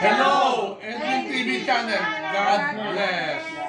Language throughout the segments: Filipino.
Hello, Edwin TV channel. God bless.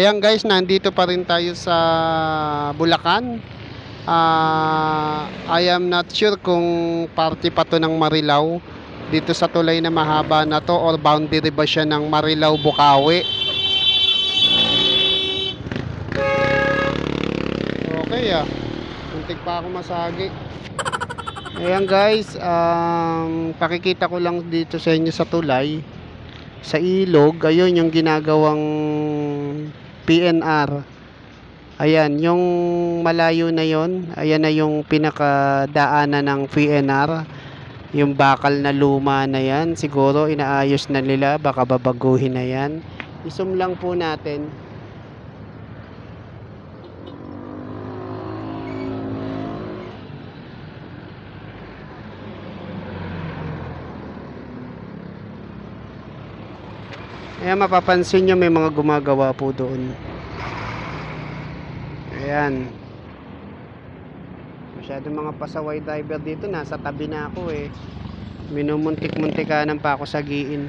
Ayan guys, nandito pa rin tayo sa Bulacan. Ah, I am not sure kung party pa to ng Marilao dito sa tulay na mahaba na to or boundary ba siya ng Marilao Bukawi. Okay ah. Muntik pa ako masagi. Ayan guys, um, pakikita ko lang dito sa inyo sa tulay sa ilog, ayun yung ginagawang PNR. Ayan, yung malayo na yon, ayan na yung pinakadaanan ng PNR. Yung bakal na luma na yan, siguro inaayos na nila, baka babaguhin na yan. Isum lang po natin. Ayan, mapapansin nyo may mga gumagawa po doon. Ayan. Masyadong mga pasaway driver dito. Nasa tabi na ako eh. Minumuntik-muntikanan pa ako sa giin.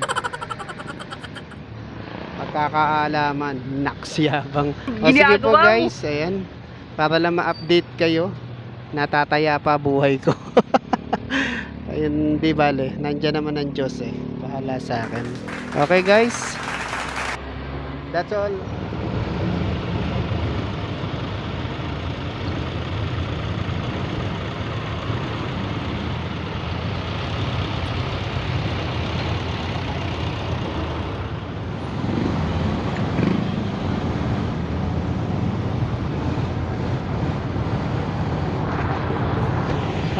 Pagkakaalaman. Naksiyabang. O sige po guys. Ayan. Para lang ma-update kayo. Natataya pa buhay ko. Ayun, di bale. Nandyan naman ang Diyos eh. Bahala sa akin. Okay guys. That's all.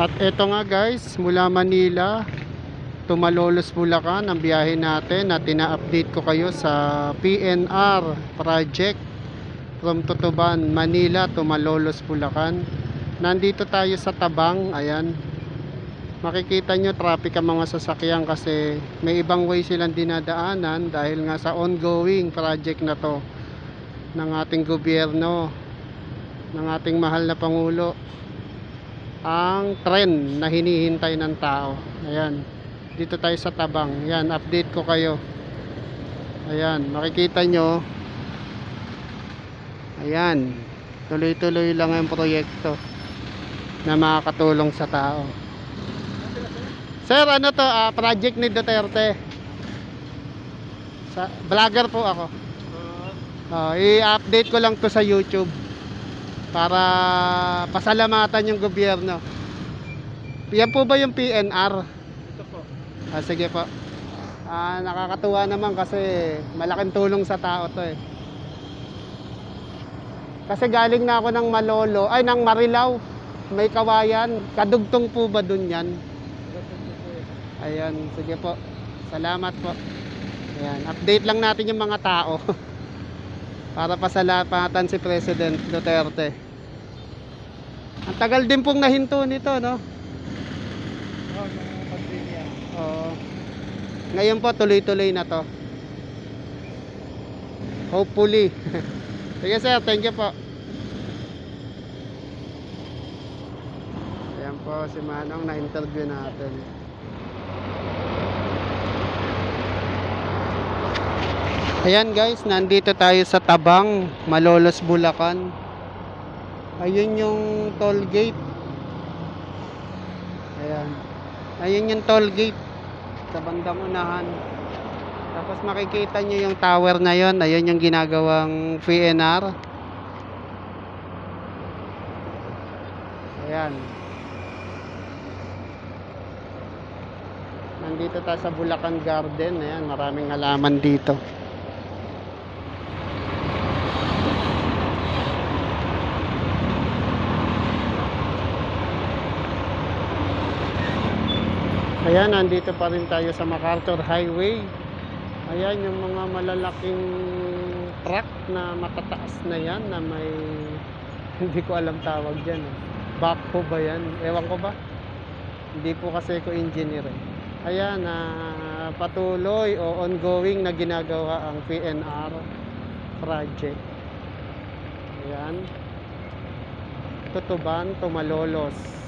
At eto nga guys, mula Manila, Tumalolos Bulacan ang biyahe natin at ina-update ko kayo sa PNR project from Tutuban, Manila to Malolos Bulacan. Nandito tayo sa Tabang, ayan. Makikita nyo traffic ang mga sasakyan kasi may ibang way silang dinadaanan dahil nga sa ongoing project na to ng ating gobyerno ng ating mahal na Pangulo ang trend na hinihintay ng tao. Ayan dito tayo sa tabang. Yan update ko kayo. Ayan makikita nyo. Ayan tuloy tuloy lang ang proyekto na makakatulong sa tao. Sir ano to? Ah, project ni Duterte. Sa vlogger po ako. Ah, i-update ko lang to sa YouTube para pasalamatan yung gobyerno. Yan po ba yung PNR? Ah, sige po. Ah, nakakatuwa naman kasi malaking tulong sa tao to eh. Kasi galing na ako ng Malolo, ay ng Marilao. May kawayan. Kadugtong po ba dun yan? Ayan, sige po. Salamat po. Ayan, update lang natin yung mga tao. Para pasalamatan si President Duterte. Ang tagal din pong nahinto nito, no? Pagbinya. Ngayon po, tuloy-tuloy na to. Hopefully. Sige sir, thank you po. Ayan po si Manong na interview natin. Ayan guys, nandito tayo sa Tabang, Malolos, Bulacan. Ayun yung toll gate. Ayan. Ayun yung toll gate sa bandang unahan. Tapos makikita nyo yung tower na yon, ayun yung ginagawang PNR. Ayan. Nandito tayo sa Bulacan Garden. Ayan, maraming halaman dito. Ayan, nandito pa rin tayo sa MacArthur Highway. Ayan, yung mga malalaking truck na matataas na yan na may hindi ko alam tawag dyan. Eh. Backhoe ba yan? Ewan ko ba? Hindi po kasi ko engineer eh. Ayan, na patuloy o ongoing na ginagawa ang PNR project. Ayan. Tutuban, Tumalolos.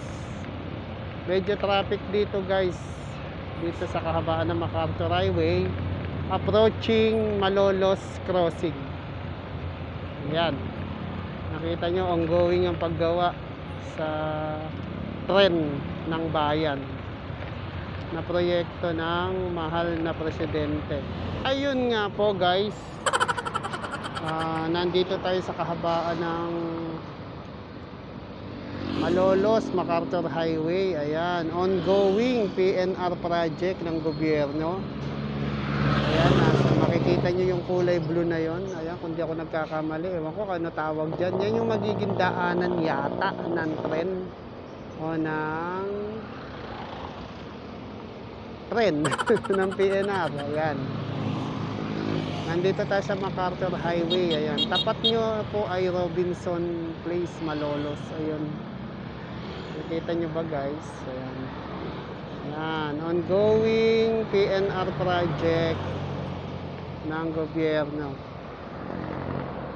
Medyo traffic dito guys. Dito sa kahabaan ng MacArthur Highway. Approaching Malolos Crossing. Ayan. Nakita nyo ongoing ang paggawa sa tren ng bayan na proyekto ng mahal na presidente. Ayun nga po guys. Ah, nandito tayo sa kahabaan ng Malolos, MacArthur Highway. Ayan, ongoing PNR project ng gobyerno. Ayan, nasa, makikita nyo yung kulay blue na yon. Ayan, kung di ako nagkakamali, ewan ko ano tawag dyan. Yan yung magiging daanan yata ng tren o ng tren ng PNR. Ayan. Nandito tayo sa MacArthur Highway. Ayan. Tapat nyo po ay Robinson Place, Malolos. Ayun. Nakita nyo ba guys? Ayan. Ayan. Ongoing PNR project ng gobyerno.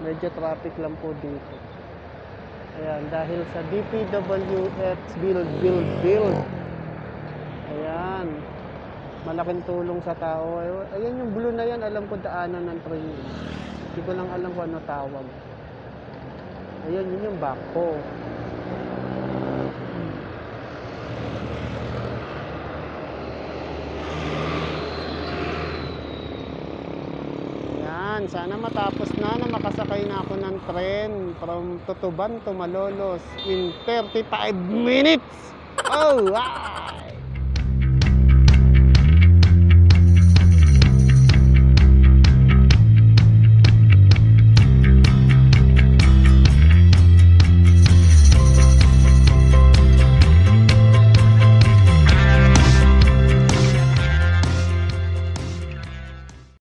Medyo traffic lang po dito. Ayan. Dahil sa DPWH build, build, build. Ayan. Malaking tulong sa tao. Ay- Ayan yung blue na yan. Alam ko daanan ng train. Hindi ko lang alam kung ano tawag. Ayun, yun yung bako. Sana matapos na na makasakay na ako ng tren from Tutuban to Malolos in 35 minutes. Oh, ay!